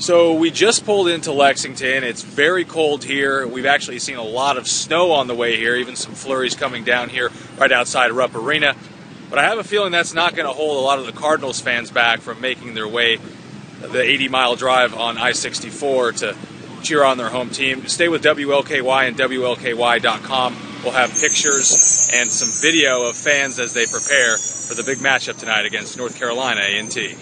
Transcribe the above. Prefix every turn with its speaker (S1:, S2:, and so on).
S1: So we just pulled into Lexington. It's very cold here. We've actually seen a lot of snow on the way here, even some flurries coming down here right outside Rupp Arena. But I have a feeling that's not going to hold a lot of the Cardinals fans back from making their way the 80 mile drive on I 64 to cheer on their home team. Stay with WLKY and WLKY.com. We'll have pictures and some video of fans as they prepare for the big matchup tonight against North Carolina A&T.